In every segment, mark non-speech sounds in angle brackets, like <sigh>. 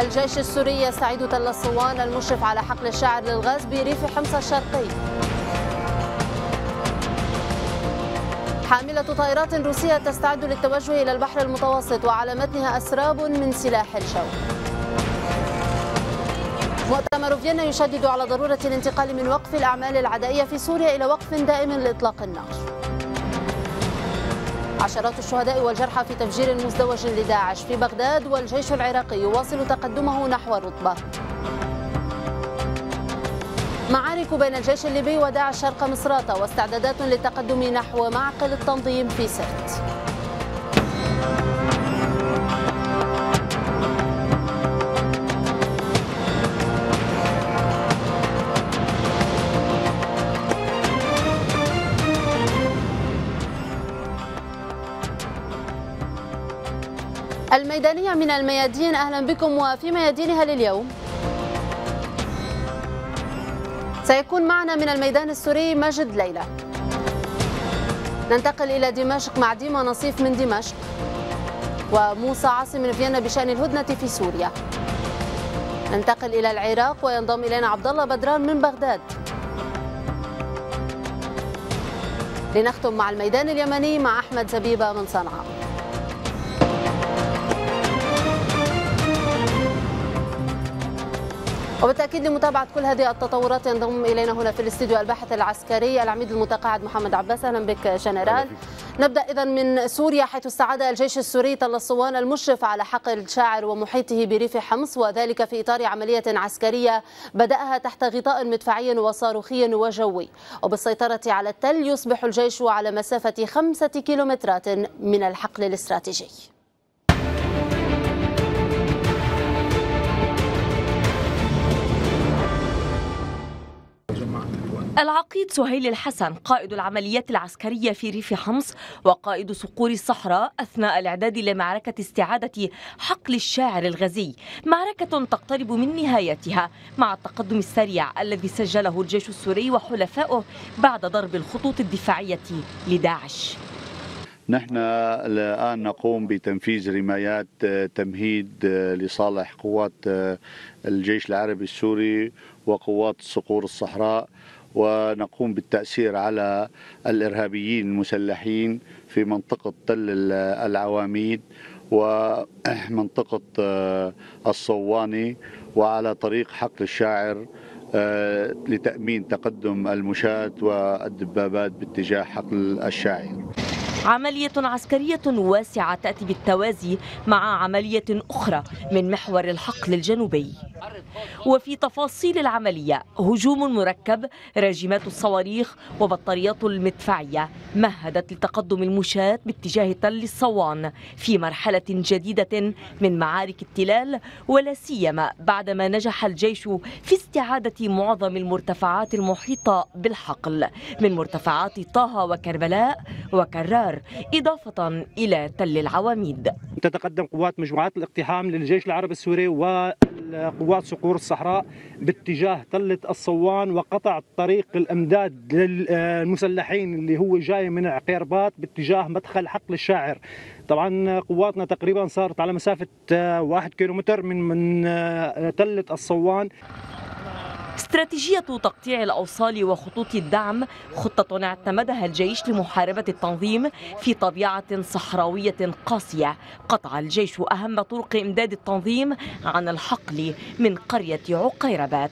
الجيش السوري يستعيد تل الصوان المشرف على حقل الشاعر للغاز بريف حمص الشرقي. حاملة طائرات روسية تستعد للتوجه إلى البحر المتوسط وعلى متنها أسراب من سلاح الجو مؤتمر فيينا يشدد على ضرورة الانتقال من وقف الأعمال العدائية في سوريا إلى وقف دائم لإطلاق النار. عشرات الشهداء والجرحى في تفجير مزدوج لداعش في بغداد والجيش العراقي يواصل تقدمه نحو الرطبة معارك بين الجيش الليبي وداعش شرق مصراتة واستعدادات للتقدم نحو معقل التنظيم في سرت. الميدانية من الميادين. أهلا بكم وفي ميادينها لليوم. سيكون معنا من الميدان السوري مجد ليلى. ننتقل إلى دمشق مع ديما نصيف من دمشق وموسى عاصم من فيينا بشأن الهدنة في سوريا. ننتقل إلى العراق وينضم إلينا عبد الله بدران من بغداد. لنختم مع الميدان اليمني مع أحمد زبيبة من صنعاء. وبالتأكيد لمتابعه كل هذه التطورات ينضم إلينا هنا في الاستديو الباحث العسكري العميد المتقاعد محمد عباس. أهلا بك جنرال. نبدأ اذا من سوريا حيث استعاد الجيش السوري تل الصوان المشرف على حقل شاعر ومحيطه بريف حمص وذلك في إطار عملية عسكرية بدأها تحت غطاء مدفعي وصاروخي وجوي. وبالسيطرة على التل يصبح الجيش على مسافة خمسة كيلومترات من الحقل الاستراتيجي. العقيد سهيل الحسن قائد العمليات العسكرية في ريف حمص وقائد صقور الصحراء أثناء الإعداد لمعركة استعادة حقل الشاعر الغزي. معركة تقترب من نهايتها مع التقدم السريع الذي سجله الجيش السوري وحلفائه بعد ضرب الخطوط الدفاعية لداعش. نحن الآن نقوم بتنفيذ رمايات تمهيد لصالح قوات الجيش العربي السوري وقوات صقور الصحراء. ونقوم بالتأثير على الإرهابيين المسلحين في منطقة تل العواميد ومنطقة الصواني وعلى طريق حقل الشاعر لتأمين تقدم المشاة والدبابات باتجاه حقل الشاعر. عملية عسكرية واسعة تأتي بالتوازي مع عملية أخرى من محور الحقل الجنوبي وفي تفاصيل العملية هجوم مركب راجمات الصواريخ وبطاريات المدفعية مهدت لتقدم المشاة باتجاه تل الصوان في مرحلة جديدة من معارك التلال ولا سيما بعدما نجح الجيش في استعادة معظم المرتفعات المحيطة بالحقل من مرتفعات طه وكربلاء وكرار. إضافة إلى تل العواميد. تتقدم قوات مجموعات الاقتحام للجيش العربي السوري وقوات صقور الصحراء باتجاه تلة الصوان وقطع طريق الأمداد للمسلحين اللي هو جاي من عقيربات باتجاه مدخل حقل الشاعر. طبعا قواتنا تقريبا صارت على مسافة واحد كيلومتر من من تلة الصوان. استراتيجية تقطيع الأوصال وخطوط الدعم خطة اعتمدها الجيش لمحاربة التنظيم في طبيعة صحراوية قاسية. قطع الجيش أهم طرق إمداد التنظيم عن الحقل من قرية عقيربات.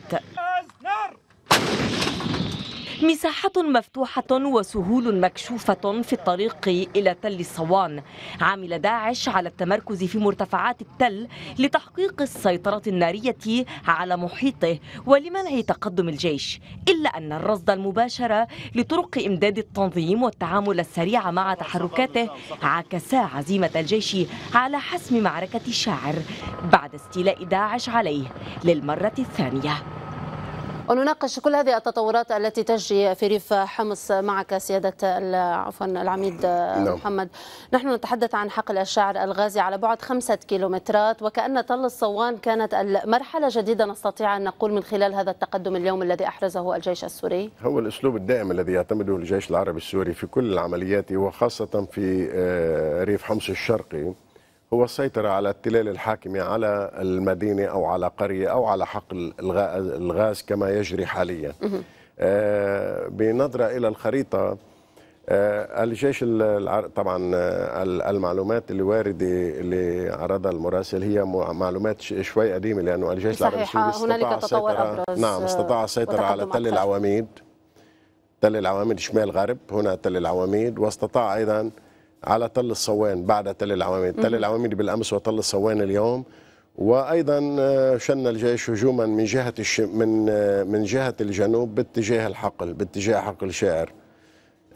مساحة مفتوحة وسهول مكشوفة في الطريق إلى تل الصوان عمل داعش على التمركز في مرتفعات التل لتحقيق السيطرة النارية على محيطه ولمنع تقدم الجيش إلا أن الرصد المباشر لطرق إمداد التنظيم والتعامل السريع مع تحركاته عكسا عزيمة الجيش على حسم معركة شاعر بعد استيلاء داعش عليه للمرة الثانية. ونناقش كل هذه التطورات التي تجري في ريف حمص معك سيادة عفوا العميد نعم. محمد. نحن نتحدث عن حقل الشاعر الغازي على بعد خمسة كيلومترات وكأن تل الصوان كانت المرحلة جديدة نستطيع أن نقول من خلال هذا التقدم اليوم الذي أحرزه الجيش السوري. هو الأسلوب الدائم الذي يعتمده الجيش العربي السوري في كل العمليات وخاصة في ريف حمص الشرقي. هو السيطرة على التلال الحاكمة على المدينة أو على قرية أو على حقل الغا- الغاز كما يجري حاليا. آه، بنظرة إلى الخريطة آه، الجيش طبعا آه، ال- المعلومات اللي واردة اللي عرضها المراسل هي مع- معلومات شوي قديمة لأنه الجيش العربي صحيح، السوري استطاع تطور السيطرة أبرز، نعم استطاع السيطرة على تل. العواميد. تل العواميد شمال غرب هنا تل العواميد واستطاع أيضا على تل الصوان بعد تل العواميد. تل العواميد بالأمس وتل الصوان اليوم. وأيضا آه، شن الجيش هجوما من جهة الش... من آه، من جهة الجنوب باتجاه الحقل باتجاه حقل شاعر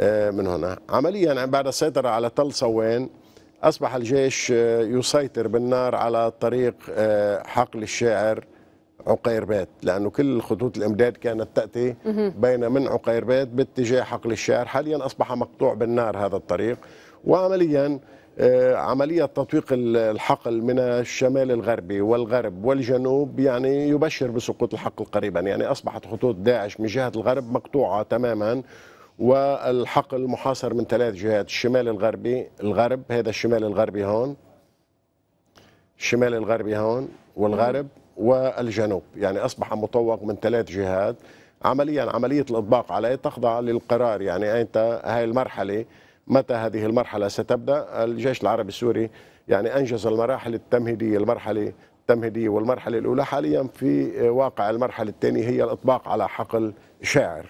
آه، من هنا. عمليا بعد السيطرة على تل صوان أصبح الجيش يسيطر بالنار على طريق حقل الشاعر عقيربات لأنه كل خطوط الإمداد كانت تأتي بين من عقيربات باتجاه حقل الشاعر حاليا أصبح مقطوع بالنار هذا الطريق. وعمليا آه، عملية تطويق ال- الحقل من الشمال الغربي والغرب والجنوب يعني يبشر بسقوط الحقل قريبا. يعني أصبحت خطوط داعش من جهة الغرب مقطوعة تماما والحقل محاصر من ثلاث جهات الشمال الغربي الغرب هذا الشمال الغربي هون الشمال الغربي هون والغرب والجنوب. يعني أصبح مطوق من ثلاث جهات. عمليا عملية الإطباق عليه تخضع للقرار. يعني أنت هاي المرحلة متى هذه المرحلة ستبدأ؟ الجيش العربي السوري يعني أنجز المراحل التمهيدية المرحلة التمهيدية والمرحلة الأولى حاليا في واقع المرحلة الثانية هي الإطباق على حقل شاعر.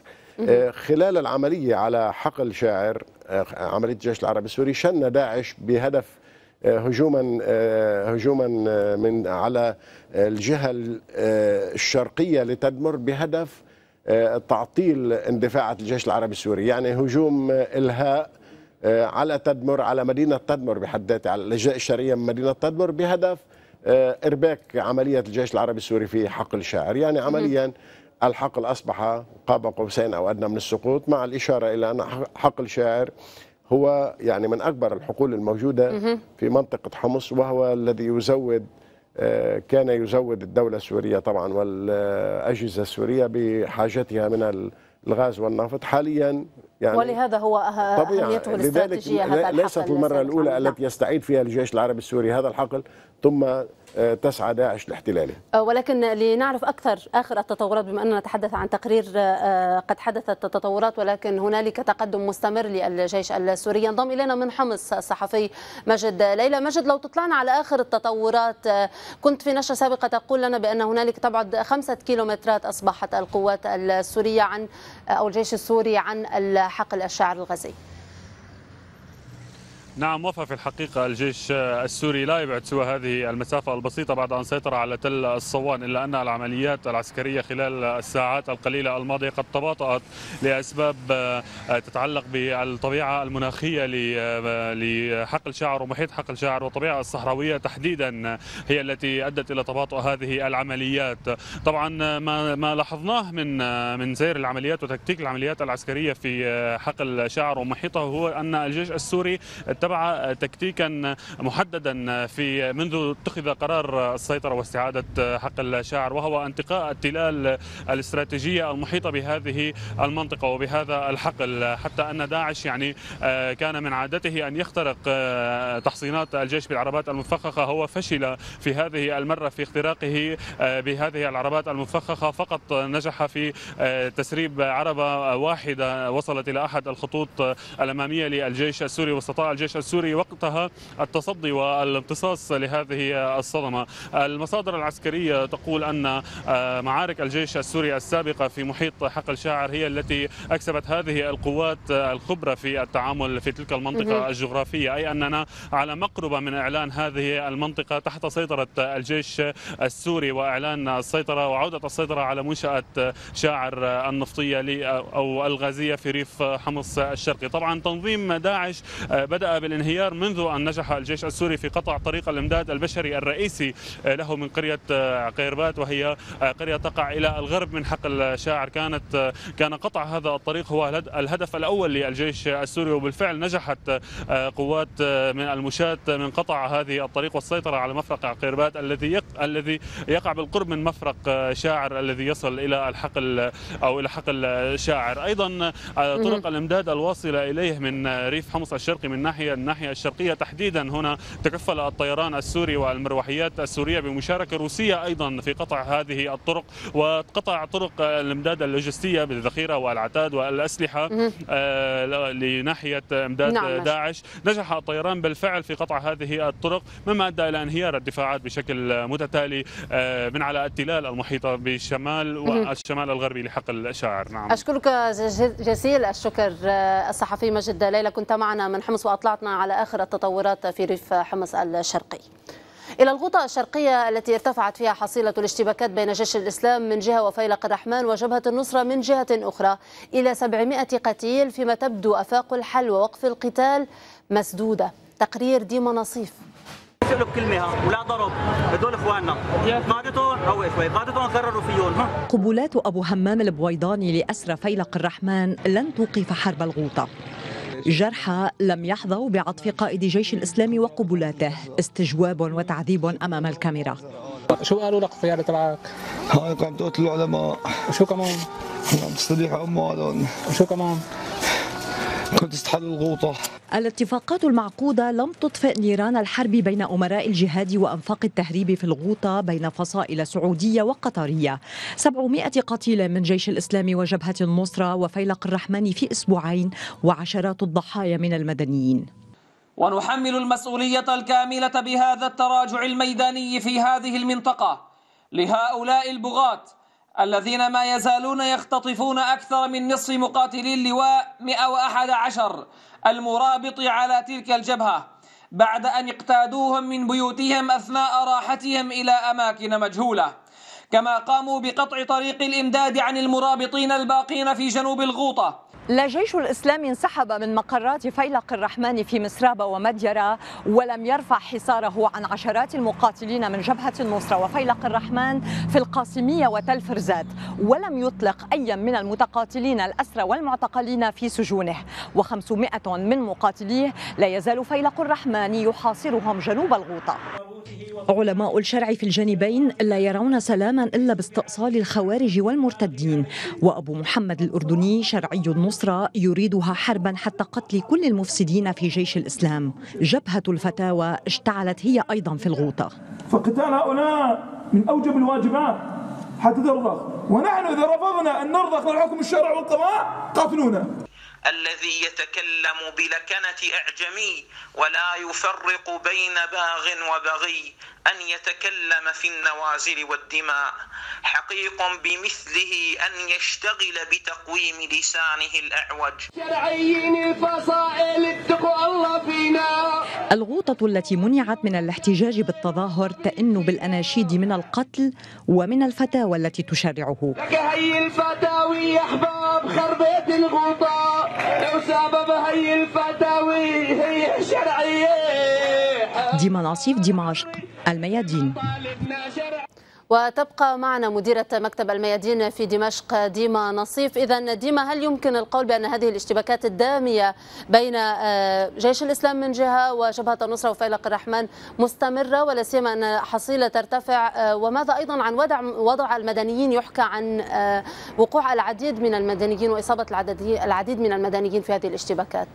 آه، خلال العملية على حقل شاعر آه، عملية الجيش العربي السوري شن داعش بهدف آه، هجوما آه، هجوما آه، من على الجهة ال- آه، الشرقية لتدمر بهدف آه، تعطيل اندفاعات الجيش العربي السوري. يعني هجوم آه، إلهاء آه، على تدمر على مدينة تدمر بحد ذاتها على الأجزاء الشرقية من مدينة تدمر بهدف آه، إرباك عملية الجيش العربي السوري في حقل شاعر يعني عمليا الحقل أصبح قاب قوسين أو أدنى من السقوط مع الإشارة إلى أن حقل شاعر هو يعني من أكبر الحقول الموجودة في منطقة حمص وهو الذي يزود آه، كان يزود الدولة السورية طبعا والأجهزة السورية بحاجتها من الغاز والنفط. حاليا يعني ولهذا هو أه- طبيعي. أهميته لذلك الاستراتيجية هذا ليست الأولى محمد. التي يستعيد فيها الجيش العربي السوري. هذا الحقل ثم آه، تسعى داعش لاحتلاله. ولكن لنعرف أكثر آخر التطورات بما أننا نتحدث عن تقرير قد حدثت تطورات ولكن هنالك تقدم مستمر للجيش السوري. ينضم إلينا من حمص الصحفي مجد ليلى. مجد لو تطلعنا على آخر التطورات كنت في نشرة سابقة تقول لنا بأن هنالك تبعد خمسة كيلومترات أصبحت القوات السورية عن أو الجيش السوري عن الحقل الشاعر الغزي نعم وفى في الحقيقة الجيش السوري لا يبعد سوى هذه المسافة البسيطة بعد أن سيطر على تل الصوان إلا أن العمليات العسكرية خلال الساعات القليلة الماضية قد تباطأت لأسباب تتعلق بالطبيعة المناخية لحقل شاعر ومحيط حقل شاعر والطبيعة الصحراوية تحديدا هي التي أدت إلى تباطؤ هذه العمليات. طبعا ما ما لاحظناه من من سير العمليات وتكتيك العمليات العسكرية في حقل شاعر ومحيطه هو أن الجيش السوري اتبع تكتيكا محددا في منذ اتخذ قرار السيطرة واستعادة حقل شاعر وهو انتقاء التلال الاستراتيجية المحيطة بهذه المنطقة وبهذا الحقل. حتى أن داعش يعني كان من عادته أن يخترق تحصينات الجيش بالعربات المفخخة. هو فشل في هذه المرة في اختراقه بهذه العربات المفخخة. فقط نجح في تسريب عربة واحدة وصلت إلى أحد الخطوط الأمامية للجيش السوري واستطاع الجيش السوري وقتها التصدي والامتصاص لهذه الصدمة. المصادر العسكرية تقول أن معارك الجيش السوري السابقة في محيط حقل شاعر هي التي أكسبت هذه القوات الخبرة في التعامل في تلك المنطقة الجغرافية. أي أننا على مقربة من إعلان هذه المنطقة تحت سيطرة الجيش السوري وإعلان السيطرة وعودة السيطرة على منشأة شاعر النفطية أو الغازية في ريف حمص الشرقي. طبعا تنظيم داعش بدأ بالانهيار منذ أن نجح الجيش السوري في قطع طريق الإمداد البشري الرئيسي له من قرية عقيربات وهي قرية تقع إلى الغرب من حقل شاعر كانت كان قطع هذا الطريق هو الهدف الأول للجيش السوري وبالفعل نجحت قوات من المشاة من قطع هذه الطريق والسيطرة على مفرق عقيربات الذي. الذي يقع بالقرب من مفرق شاعر الذي يصل إلى الحقل أو إلى حقل شاعر أيضا طرق الإمداد الواصلة إليه من ريف حمص الشرقي من ناحية وهي الناحية الشرقية تحديدا هنا تكفل الطيران السوري والمروحيات السورية بمشاركة روسية أيضا في قطع هذه الطرق وقطع طرق الإمداد اللوجستية بالذخيرة والعتاد والأسلحة آه، لناحية إمداد نعم داعش. نجح الطيران بالفعل في قطع هذه الطرق مما أدى إلى انهيار الدفاعات بشكل متتالي آه، من على التلال المحيطة بالشمال والشمال الغربي لحقل الشاعر نعم. أشكرك جزيل الشكر آه، الصحفي مجد ليلى. كنت معنا من حمص وأطلعتنا على آخر التطورات في ريف حمص الشرقي. إلى الغوطة الشرقية التي ارتفعت فيها حصيلة الاشتباكات بين جيش الإسلام من جهة وفيلق الرحمن وجبهة النصرة من جهة أخرى إلى 700 قتيل فيما تبدو أفاق الحل ووقف القتال مسدودة. تقرير ديما نصيف. ولا ضرب. هدول إخواننا. شوي قادتهم قرروا فيهم قبولات أبو همام البويضاني لأسرى فيلق الرحمن لن توقف حرب الغوطة. جرحى لم يحظوا بعطف قائد جيش الإسلام وقبلاته استجواب وتعذيب أمام الكاميرا شو قالوا لك القيادة تبعك؟ هاي قام تقتل العلماء وشو كمان؟ عم تستريح أموالهم وشو كمان؟ كنت استحل الغوطة. الاتفاقات المعقودة لم تطفئ نيران الحرب بين أمراء الجهاد وأنفاق التهريب في الغوطة بين فصائل سعودية وقطرية. 700 قتيل من جيش الإسلام وجبهة النصرة وفيلق الرحمن في أسبوعين وعشرات الضحايا من المدنيين. ونحمل المسؤولية الكاملة بهذا التراجع الميداني في هذه المنطقة لهؤلاء البغاة الذين ما يزالون يختطفون أكثر من نصف مقاتلي اللواء 111 المرابط على تلك الجبهة بعد أن اقتادوهم من بيوتهم أثناء راحتهم إلى أماكن مجهولة. كما قاموا بقطع طريق الإمداد عن المرابطين الباقين في جنوب الغوطة. لا جيش الإسلام انسحب من مقرات فيلق الرحمن في مسرابة ومديرة ولم يرفع حصاره عن عشرات المقاتلين من جبهة النصرة وفيلق الرحمن في القاسمية وتل فرزات ولم يطلق أي من المتقاتلين الأسرى والمعتقلين في سجونه و500 من مقاتليه لا يزال فيلق الرحمن يحاصرهم جنوب الغوطة. علماء الشرع في الجانبين لا يرون سلاما إلا باستئصال الخوارج والمرتدين. وأبو محمد الأردني شرعي النصرة يريدها حربا حتى قتل كل المفسدين في جيش الإسلام. جبهة الفتاوى اشتعلت هي أيضا في الغوطة. فقتال هؤلاء من أوجب الواجبات. حتى ترضخ. ونحن إذا رفضنا أن نرضخ للحكم الشرع والقضاء قاتلونا. الذي يتكلم بلكنة إعجمي ولا يفرق بين باغ وبغي. أن يتكلم في النوازل والدماء حقيق بمثله أن يشتغل بتقويم لسانه الأعوج. شرعيين الفصائل اتقوا الله فينا. الغوطة التي منعت من الاحتجاج بالتظاهر تئن بالأناشيد من القتل ومن الفتاوى التي تشرعه. لك هي الفتاوي يا أحباب خربت الغوطة. لو سبب هي الفتاوي هي شرعية. ديما ناصيف دمشق الميادين. وتبقى معنا مديرة مكتب الميادين في دمشق ديما نصيف. إذا ديما هل يمكن القول بأن هذه الاشتباكات الدامية بين آه، جيش الإسلام من جهة وجبهة النصرة وفيلق الرحمن مستمرة ولا سيما أن حصيلة ترتفع؟ آه، وماذا أيضا عن وضع وضع المدنيين يحكى عن آه، وقوع العديد من المدنيين وإصابة العديد من المدنيين في هذه الاشتباكات؟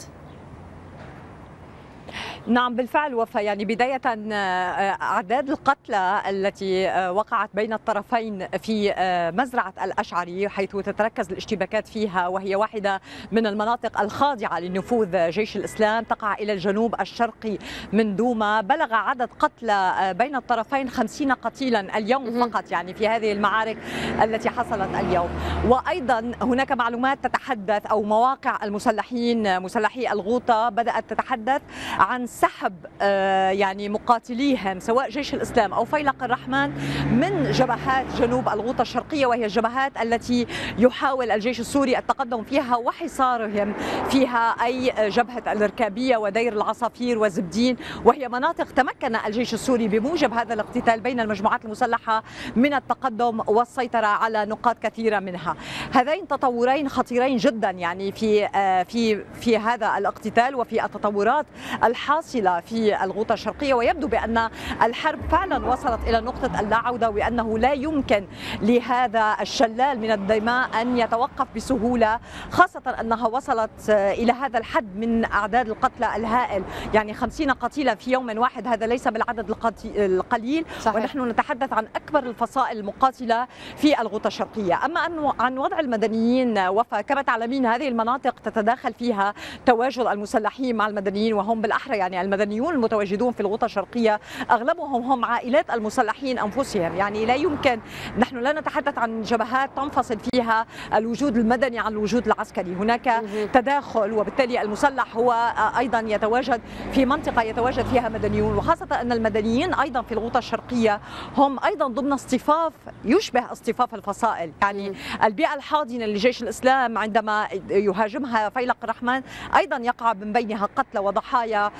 نعم بالفعل وفى يعني بداية آه، أعداد القتلى التي آه، وقعت بين الطرفين في آه، مزرعة الأشعري حيث تتركز الاشتباكات فيها وهي واحدة من المناطق الخاضعة لنفوذ جيش الإسلام تقع إلى الجنوب الشرقي من دوما. بلغ عدد قتلى بين الطرفين خمسين قتيلا اليوم فقط يعني في هذه المعارك التي حصلت اليوم. وأيضا هناك معلومات تتحدث أو مواقع المسلحين مسلحي الغوطة بدأت تتحدث عن سحب آه، يعني مقاتليهم سواء جيش الإسلام أو فيلق الرحمن من جبهات جنوب الغوطة الشرقية وهي الجبهات التي يحاول الجيش السوري التقدم فيها وحصارهم فيها أي جبهة الإركابية ودير العصافير وزبدين وهي مناطق تمكن الجيش السوري بموجب هذا الاقتتال بين المجموعات المسلحة من التقدم والسيطرة على نقاط كثيرة منها. هذين تطورين خطيرين جدا يعني في آه، في في هذا الاقتتال وفي التطورات الحاصلة متواصلة في الغوطة الشرقية ويبدو بأن الحرب فعلا وصلت إلى نقطة اللا عودة وأنه لا يمكن لهذا الشلال من الدماء أن يتوقف بسهولة خاصة أنها وصلت إلى هذا الحد من أعداد القتلى الهائل. يعني خمسين قتيلا في يوم واحد هذا ليس بالعدد القليل. صحيح. ونحن نتحدث عن أكبر الفصائل المقاتلة في الغوطة الشرقية. أما عن وضع المدنيين وفى كما تعلمين هذه المناطق تتداخل فيها تواجد المسلحين مع المدنيين وهم بالأحرى يعني المدنيون المتواجدون في الغوطة الشرقية أغلبهم هم عائلات المسلحين أنفسهم. يعني لا يمكن نحن لا نتحدث عن جبهات تنفصل فيها الوجود المدني عن الوجود العسكري. هناك تداخل وبالتالي المسلح هو أيضا يتواجد في منطقة يتواجد فيها مدنيون وخاصة أن المدنيين أيضا في الغوطة الشرقية هم أيضا ضمن اصطفاف يشبه اصطفاف الفصائل. يعني البيئة الحاضنة لجيش الإسلام عندما يهاجمها فيلق الرحمن أيضا يقع من بينها قتلى وضحايا.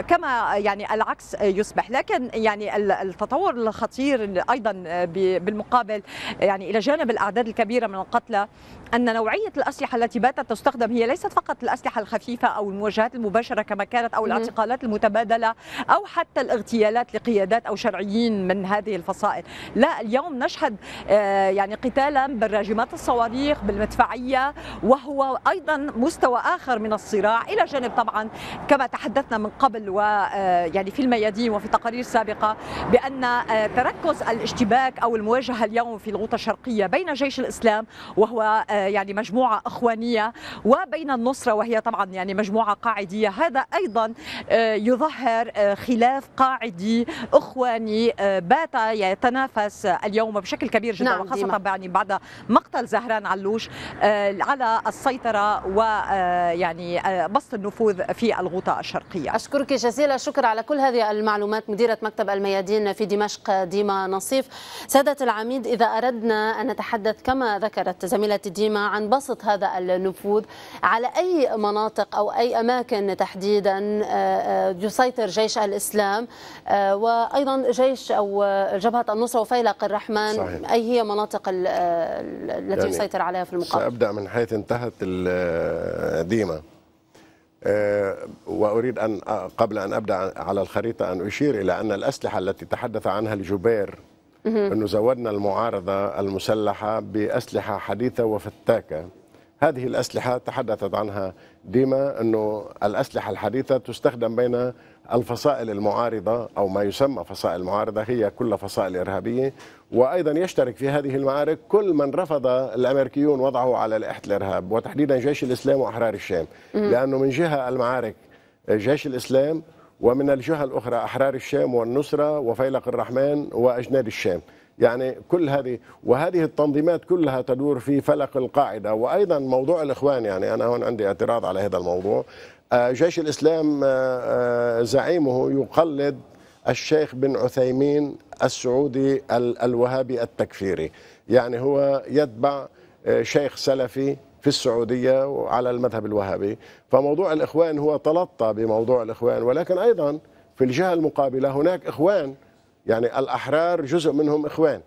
كما يعني العكس يصبح. لكن يعني ال- التطور الخطير أيضا ب- بالمقابل يعني إلى جانب الأعداد الكبيرة من القتلى أن نوعية الأسلحة التي باتت تستخدم هي ليست فقط الأسلحة الخفيفة أو المواجهات المباشرة كما كانت أو. الاعتقالات المتبادلة أو حتى الاغتيالات لقيادات أو شرعيين من هذه الفصائل لا اليوم نشهد آه، يعني قتالا بالراجمات الصواريخ بالمدفعية وهو أيضا مستوى آخر من الصراع إلى جانب طبعا كما تحدثنا من قبل ويعني في الميادين وفي تقارير سابقة بأن آه، تركز الاشتباك أو المواجهة اليوم في الغوطة الشرقية بين جيش الإسلام وهو آه، يعني مجموعة إخوانية وبين النصرة وهي طبعا يعني مجموعة قاعدية. هذا أيضا آه، يظهر آه، خلاف قاعدي إخواني آه، بات يتنافس اليوم بشكل كبير جدا نعم، وخاصة ديما. يعني بعد مقتل زهران علوش على السيطرة ويعني بسط النفوذ في الغوطة الشرقية. أشكرك جزيل الشكر على كل هذه المعلومات. مديرة مكتب الميادين في دمشق ديما نصيف. سادة العميد إذا أردنا أن نتحدث كما ذكرت زميلتي ديما عن بسط هذا النفوذ على أي مناطق أو أي أماكن تحديدا آه، آه، يسيطر جيش الإسلام آه، وأيضا جيش أو جبهة النصرة وفيلق الرحمن صحيح. أي هي مناطق ال- التي يعني يسيطر عليها في المقابل سأبدأ من حيث انتهت ديما وأريد أن قبل أن أبدأ على الخريطة أن أشير إلى أن الأسلحة التي تحدث عنها الجبير. أنه زودنا المعارضة المسلحة بأسلحة حديثة وفتاكة. هذه الأسلحة تحدثت عنها ديما أنه الأسلحة الحديثة تستخدم بين الفصائل المعارضة أو ما يسمى فصائل معارضة هي كل فصائل إرهابية. وأيضا يشترك في هذه المعارك كل من رفض الأمريكيون وضعه على لائحة الإرهاب وتحديدا جيش الإسلام وأحرار الشام. لأنه من جهة المعارك جيش الإسلام ومن الجهة الأخرى أحرار الشام والنصرة وفيلق الرحمن وأجناد الشام. يعني كل هذه وهذه التنظيمات كلها تدور في فلك القاعدة. وأيضا موضوع الإخوان يعني أنا هون عندي اعتراض على هذا الموضوع. آه، جيش الإسلام آه، آه، زعيمه يقلد الشيخ بن عثيمين السعودي ال- الوهابي التكفيري. يعني هو يتبع شيخ سلفي في السعودية وعلى المذهب الوهابي. فموضوع الإخوان هو تلطى بموضوع الإخوان ولكن أيضا في الجهة المقابلة هناك إخوان. يعني الأحرار جزء منهم إخوان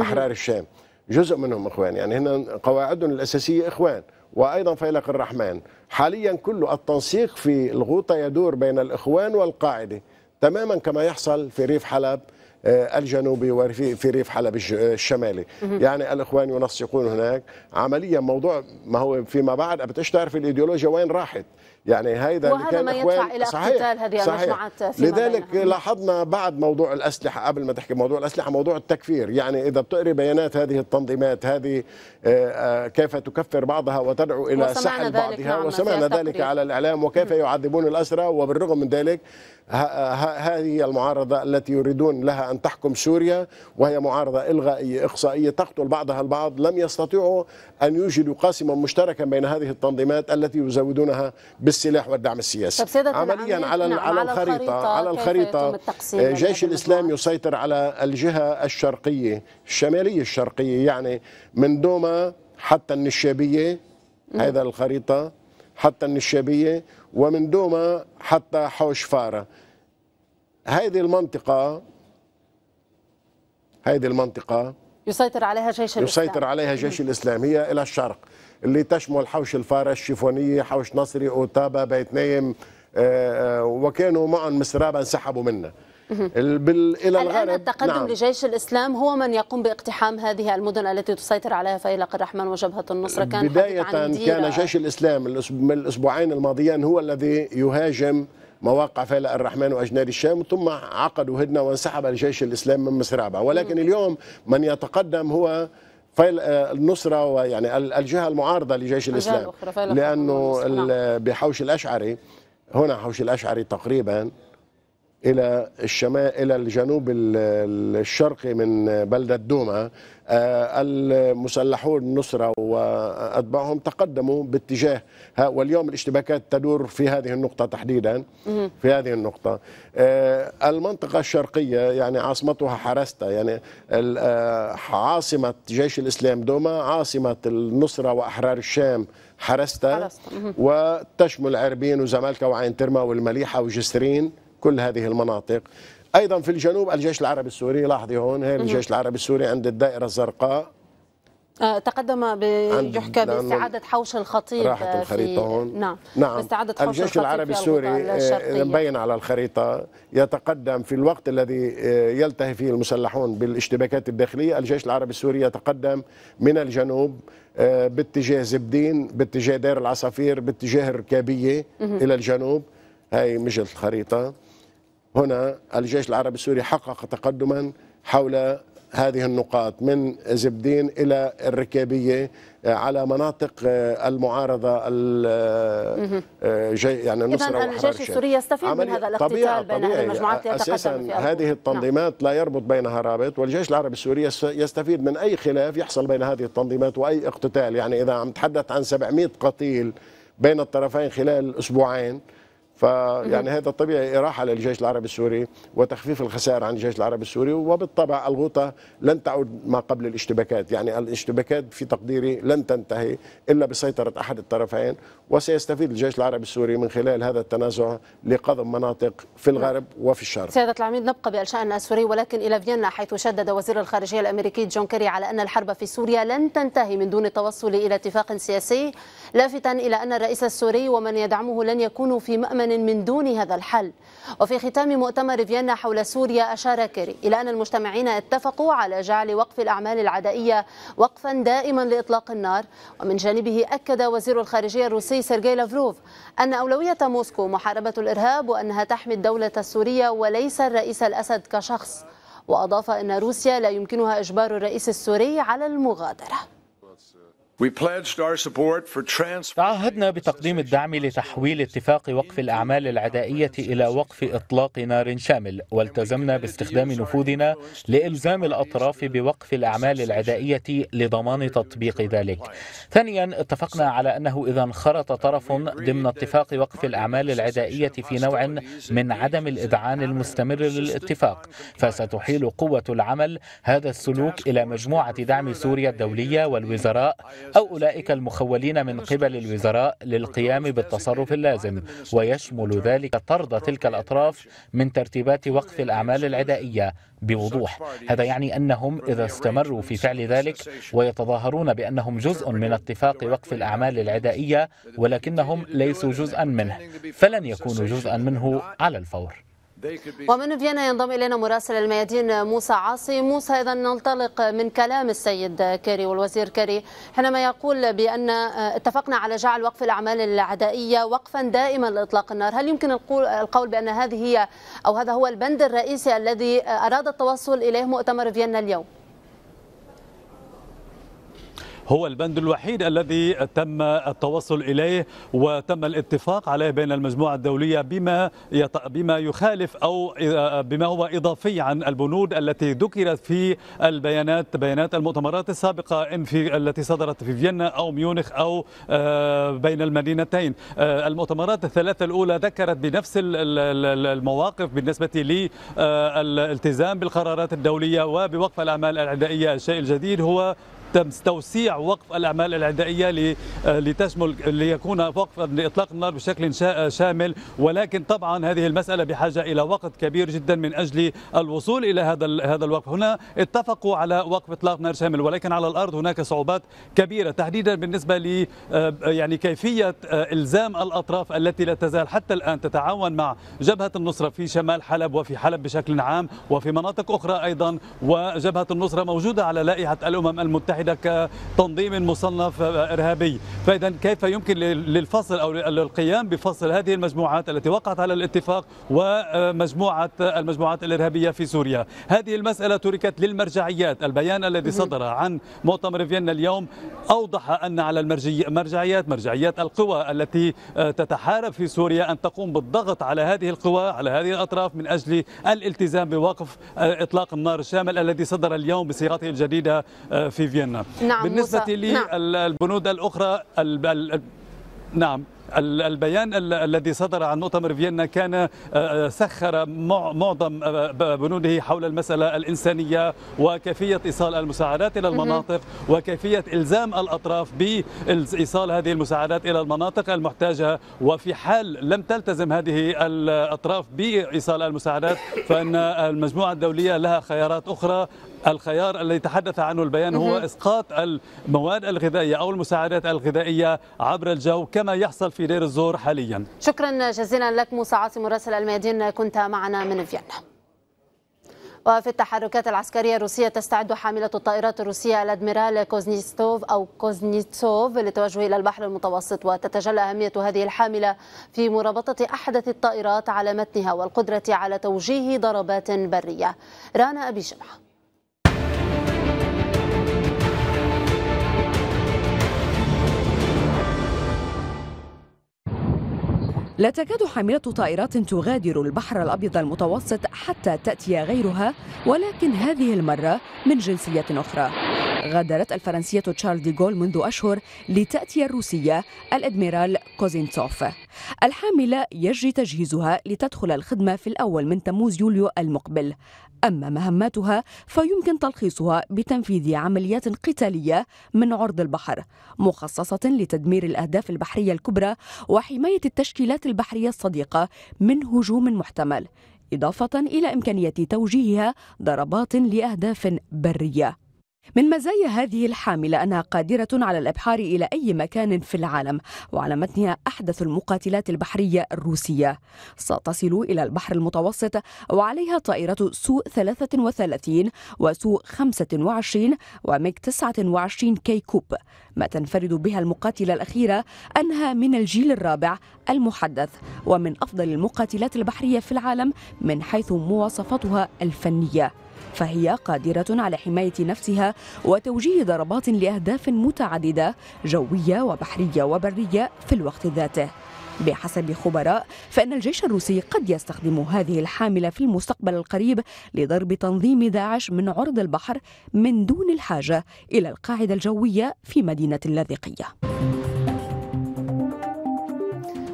أحرار الشام جزء منهم إخوان. يعني هنا قواعدهم الأساسية إخوان وأيضا فيلق الرحمن. حاليا كل التنسيق في الغوطة يدور بين الإخوان والقاعدة تماما كما يحصل في ريف حلب. الجنوبي وفي في ريف حلب الج- الشمالي. يعني الإخوان ينسقون هناك عمليا موضوع ما هو فيما بعد بدك تعرف الإيديولوجيا وين راحت يعني اللي وهذا كان ما يدفع صحيح، اقتتال هذه صحيح. المجموعات فيما لذلك بينها. لاحظنا بعد موضوع الأسلحة قبل ما تحكي موضوع الأسلحة موضوع التكفير يعني إذا بتقري بيانات هذه التنظيمات هذه آه، آه، كيف تكفر بعضها وتدعو إلى سحل بعضها نعم وسمعنا ذلك. على الإعلام وكيف يعذبون الأسرى وبالرغم من ذلك هذه المعارضة التي يريدون لها أن تحكم سوريا وهي معارضة إلغائية إقصائية تقتل بعضها البعض لم يستطيعوا أن يوجدوا قاسما مشتركا بين هذه التنظيمات التي يزودونها بالسلاح والدعم السياسي. سيادة عمليا على نعم، على الخريطة على التقسيم آه، جيش هذه الإسلام يسيطر على الجهة الشرقية الشمالية الشرقية يعني من دوما حتى النشابية هذا الخريطة حتى النشابية ومن دوما حتى حوش فارة. هذه المنطقة هذه المنطقة يسيطر عليها جيش الإسلام يسيطر عليها جيش الإسلام هي إلى الشرق اللي تشمل حوش الفارة الشيفونية حوش نصري أوتابا بيت نايم آه، آه، وكانوا معهم مسرابة انسحبوا منها ال- بال... إلى الآن الغرب التقدم نعم. لجيش الإسلام هو من يقوم باقتحام هذه المدن التي تسيطر عليها فيلق الرحمن وجبهة النصرة كان بداية حديث عن كان. جيش الإسلام الأسب- من الأسبوعين الماضيين هو الذي يهاجم مواقع فيلق الرحمن وأجناد الشام ثم عقدوا هدنة وانسحب الجيش الإسلام من مسرابة ولكن اليوم من يتقدم هو فيل النصرة ويعني ال- الجهة المعارضة لجيش الإسلام. لأنه ال- بحوش الأشعري هنا حوش الأشعري تقريبا إلى الشمال إلى الجنوب ال- الشرقي من بلدة دوما. المسلحون النصره وأتباعهم تقدموا باتجاه واليوم الاشتباكات تدور في هذه النقطة تحديدا. في هذه النقطة. آه، المنطقة الشرقية يعني عاصمتها حرستا يعني آه، عاصمة جيش الإسلام دوما عاصمة النصرة وأحرار الشام حرستا. وتشمل عربين وزمالكا وعين ترمى والمليحة وجسرين كل هذه المناطق. أيضا في الجنوب الجيش العربي السوري لاحظي هون هي الجيش العربي السوري عند الدائرة الزرقاء. آه، تقدم بيحكى باستعادة حوش الخطيب راحت الخريطة في هون. نعم نعم. باستعادة حوش الجيش العربي السوري الغوطة آه،. مبين على الخريطة يتقدم في الوقت الذي آه، يلتهي فيه المسلحون بالاشتباكات الداخلية. الجيش العربي السوري يتقدم من الجنوب باتجاه زبدين باتجاه دير العصافير باتجاه الركابية. إلى الجنوب. هاي مش الخريطة. هنا الجيش العربي السوري حقق تقدما حول هذه النقاط من زبدين إلى الركابيه آه، على مناطق آه، المعارضة ال- مهم. آه، يعني النصره إذا الجيش. السوري يستفيد من هذا الاقتتال طبيعي بين هذه طبيعي. المجموعات في هذه أرضه. التنظيمات لا يربط بينها رابط والجيش العربي السوري يس- يستفيد من أي خلاف يحصل بين هذه التنظيمات وأي اقتتال يعني إذا عم نتحدث عن 700 قتيل بين الطرفين خلال أسبوعين فيعني هذا طبيعي إراحة للجيش العربي السوري وتخفيف الخسائر عن الجيش العربي السوري وبالطبع الغوطة لن تعود ما قبل الاشتباكات. يعني الاشتباكات في تقديري لن تنتهي إلا بسيطرة أحد الطرفين وسيستفيد الجيش العربي السوري من خلال هذا التنازع لقضم مناطق في الغرب وفي الشرق. سيادة العميد نبقى بالشأن السوري ولكن إلى فيينا حيث شدد وزير الخارجية الأمريكي جون كيري على أن الحرب في سوريا لن تنتهي من دون التوصل إلى اتفاق سياسي لافتا إلى أن الرئيس السوري ومن يدعمه لن يكونوا في مأمن من دون هذا الحل. وفي ختام مؤتمر فيينا حول سوريا أشار كيري إلى أن المجتمعين اتفقوا على جعل وقف الأعمال العدائية وقفا دائما لإطلاق النار. ومن جانبه أكد وزير الخارجية الروسي سيرجي لافروف أن أولوية موسكو محاربة الإرهاب وأنها تحمي الدولة السورية وليس الرئيس الأسد كشخص. وأضاف أن روسيا لا يمكنها إجبار الرئيس السوري على المغادرة. تعهدنا بتقديم الدعم لتحويل اتفاق وقف الأعمال العدائية إلى وقف إطلاق نار شامل والتزمنا باستخدام نفوذنا لإلزام الأطراف بوقف الأعمال العدائية لضمان تطبيق ذلك. ثانيا اتفقنا على أنه إذا انخرط طرف ضمن اتفاق وقف الأعمال العدائية في نوع من عدم الإذعان المستمر للاتفاق فستحيل قوة العمل هذا السلوك إلى مجموعة دعم سوريا الدولية والوزراء أو أولئك المخولين من قبل الوزراء للقيام بالتصرف اللازم ويشمل ذلك طرد تلك الأطراف من ترتيبات وقف الأعمال العدائية بوضوح. هذا يعني أنهم إذا استمروا في فعل ذلك ويتظاهرون بأنهم جزء من اتفاق وقف الأعمال العدائية ولكنهم ليسوا جزءا منه فلن يكونوا جزءا منه على الفور. ومن فيينا ينضم إلينا مراسل الميادين موسى عاصي. موسى إذا ننطلق من كلام السيد كيري والوزير كيري. حينما يقول بأن اتفقنا على جعل وقف الأعمال العدائية وقفا دائما لإطلاق النار هل يمكن القول بأن هذه هي أو هذا هو البند الرئيسي الذي أراد التوصل إليه مؤتمر فيينا اليوم؟ هو البند الوحيد الذي تم التوصل إليه وتم الاتفاق عليه بين المجموعة الدولية بما. بما يخالف أو بما هو إضافي عن البنود التي ذكرت في البيانات بيانات المؤتمرات السابقة إن في التي صدرت في فيينا أو ميونخ أو بين المدينتين المؤتمرات الثلاثة الأولى ذكرت بنفس المواقف بالنسبة للالتزام بالقرارات الدولية وبوقف الأعمال العدائيه الشيء الجديد هو توسيع وقف الأعمال العدائية لتشمل ليكون وقف لإطلاق النار بشكل شامل. ولكن طبعا هذه المسألة بحاجة إلى وقت كبير جدا من أجل الوصول إلى هذا هذا الوقف. هنا اتفقوا على وقف إطلاق نار شامل ولكن على الأرض هناك صعوبات كبيرة. تحديدا بالنسبة ل يعني كيفية إلزام الأطراف التي لا تزال حتى الآن تتعاون مع جبهة النصرة في شمال حلب وفي حلب بشكل عام وفي مناطق أخرى أيضا. وجبهة النصرة موجودة على لائحة الأمم المتحدة كتنظيم مصنف إرهابي. فاذا كيف يمكن للفصل أو للقيام بفصل هذه المجموعات التي وقعت على الاتفاق ومجموعة المجموعات الإرهابية في سوريا؟ هذه المسألة تركت للمرجعيات. البيان الذي صدر عن مؤتمر فيينا اليوم أوضح أن على المرجعيات مرجعيات القوى التي تتحارب في سوريا أن تقوم بالضغط على هذه القوى على هذه الأطراف من أجل الالتزام بوقف إطلاق النار الشامل الذي صدر اليوم بصيغته الجديدة في فيينا. نعم. بالنسبة للبنود نعم. الأخرى نعم البيان الذي صدر عن مؤتمر فيينا كان سخر معظم بنوده حول المسألة الإنسانية وكيفية إيصال المساعدات إلى المناطق وكيفية إلزام الأطراف بإيصال هذه المساعدات إلى المناطق المحتاجة. وفي حال لم تلتزم هذه الأطراف بإيصال المساعدات فإن المجموعة الدولية لها خيارات أخرى الخيار الذي تحدث عنه البيان هو إسقاط المواد الغذائية أو المساعدات الغذائية عبر الجو كما يحصل في دير الزور حاليا. شكرا جزيلا لك موسى عاصي مراسل الميادين كنت معنا من فيينا. وفي التحركات العسكرية الروسية تستعد حاملة الطائرات الروسية الأدميرال كوزنيستوف أو كوزنيتسوف للتوجه إلى البحر المتوسط وتتجلى أهمية هذه الحاملة في مرابطة أحدث الطائرات على متنها والقدرة على توجيه ضربات برية رانا أبي جمعة لا تكاد حاملة طائرات تغادر البحر الأبيض المتوسط حتى تأتي غيرها ولكن هذه المرة من جنسية أخرى. غادرت الفرنسية تشارل ديغول منذ أشهر لتأتي الروسية الأدميرال كوزينتسوف. الحاملة يجري تجهيزها لتدخل الخدمة في الأول من تموز يوليو المقبل. أما مهماتها فيمكن تلخيصها بتنفيذ عمليات قتالية من عرض البحر مخصصة لتدمير الأهداف البحرية الكبرى وحماية التشكيلات البحرية الصديقة من هجوم محتمل إضافة إلى إمكانية توجيهها ضربات لأهداف برية. من مزايا هذه الحاملة أنها قادرة على الإبحار إلى أي مكان في العالم وعلى متنها أحدث المقاتلات البحرية الروسية. ستصل إلى البحر المتوسط وعليها طائرة سو 33 وسو 25 وميج 29 كي كوب ما تنفرد بها المقاتلة الأخيرة أنها من الجيل الرابع المحدث ومن أفضل المقاتلات البحرية في العالم من حيث مواصفاتها الفنية. فهي قادرة على حماية نفسها وتوجيه ضربات لأهداف متعددة جوية وبحرية وبرية في الوقت ذاته. بحسب خبراء فإن الجيش الروسي قد يستخدم هذه الحاملة في المستقبل القريب لضرب تنظيم داعش من عرض البحر من دون الحاجة إلى القاعدة الجوية في مدينة اللاذقية.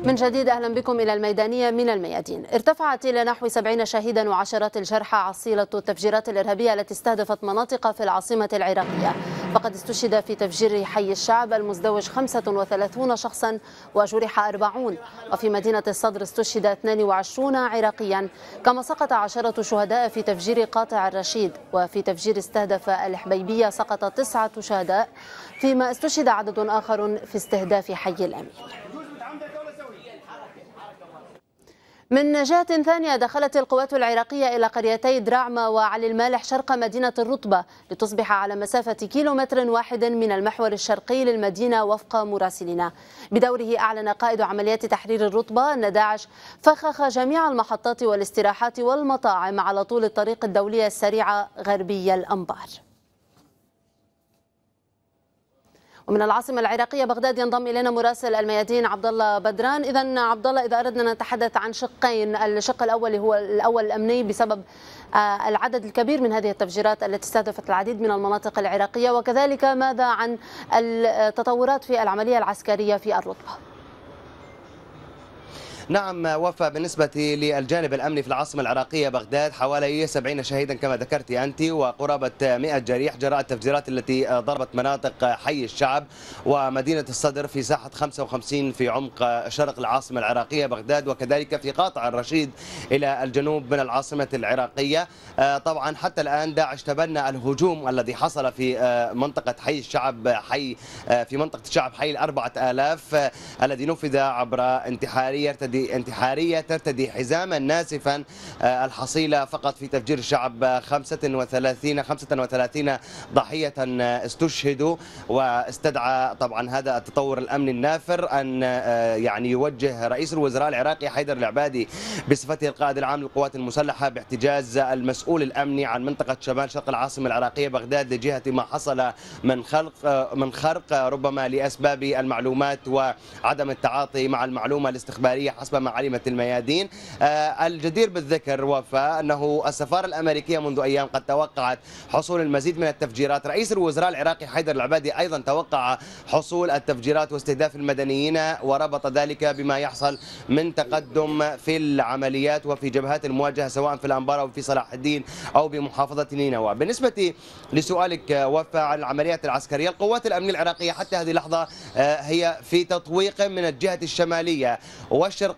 من جديد أهلا بكم إلى الميدانية من الميادين. ارتفعت إلى نحو 70 شهيدا وعشرات الجرحى عصيلة التفجيرات الإرهابية التي استهدفت مناطق في العاصمة العراقية. فقد استشهد في تفجير حي الشعب المزدوج 35 شخصا وجرح 40 وفي مدينة الصدر استشهد 22 عراقيا. كما سقط عشرة شهداء في تفجير قاطع الرشيد. وفي تفجير استهدف الحبيبية سقط تسعة شهداء. فيما استشهد عدد آخر في استهداف حي الأمين. من جهة ثانية دخلت القوات العراقية إلى قريتي دراعمة وعلي المالح شرق مدينة الرطبة لتصبح على مسافة كيلومتر واحد من المحور الشرقي للمدينة وفق مراسلنا. بدوره أعلن قائد عمليات تحرير الرطبة أن داعش فخخ جميع المحطات والاستراحات والمطاعم على طول الطريق الدولية السريعة غربي الأنبار. ومن العاصمة العراقية بغداد ينضم إلينا مراسل الميادين عبد الله بدران. إذا عبد الله إذا أردنا نتحدث عن شقين الشق الأول هو الأول الأمني بسبب العدد الكبير من هذه التفجيرات التي استهدفت العديد من المناطق العراقية وكذلك ماذا عن التطورات في العملية العسكرية في الرطبة نعم وفى بالنسبة للجانب الأمني في العاصمة العراقية بغداد حوالي 70 شهيدا كما ذكرت أنت وقرابة 100 جريح جراء التفجيرات التي ضربت مناطق حي الشعب ومدينة الصدر في ساحة 55 في عمق شرق العاصمة العراقية بغداد وكذلك في قاطع الرشيد إلى الجنوب من العاصمة العراقية. آه، طبعا حتى الآن داعش تبنى الهجوم الذي حصل في آه، منطقة حي الشعب حي آه، في منطقة الشعب حي الأربعة آلاف الذي نفذ عبر انتحارية يرتدي انتحارية ترتدي حزاما ناسفا آه، الحصيلة فقط في تفجير الشعب 35 35 ضحية آه، استشهدوا واستدعى طبعا هذا التطور الأمني النافر أن آه، يعني يوجه رئيس الوزراء العراقي حيدر العبادي بصفته القائد العام للقوات المسلحة باحتجاز المسؤول الأمني عن منطقة شمال شرق العاصمة العراقية بغداد لجهة ما حصل من خلق آه، من خرق آه، ربما لأسباب المعلومات وعدم التعاطي مع المعلومة الاستخبارية حسب ما علمت الميادين. آه، الجدير بالذكر وفى أنه السفارة الأمريكية منذ أيام قد توقعت حصول المزيد من التفجيرات. رئيس الوزراء العراقي حيدر العبادي أيضا توقع حصول التفجيرات واستهداف المدنيين وربط ذلك بما يحصل من تقدم في العمليات وفي جبهات المواجهة سواء في الأنبار أو في صلاح الدين أو بمحافظة نينوى. بالنسبة لسؤالك وفى عن العمليات العسكرية القوات الأمنية العراقية حتى هذه اللحظة آه، هي في تطويق من الجهة الشمالية. والشرقية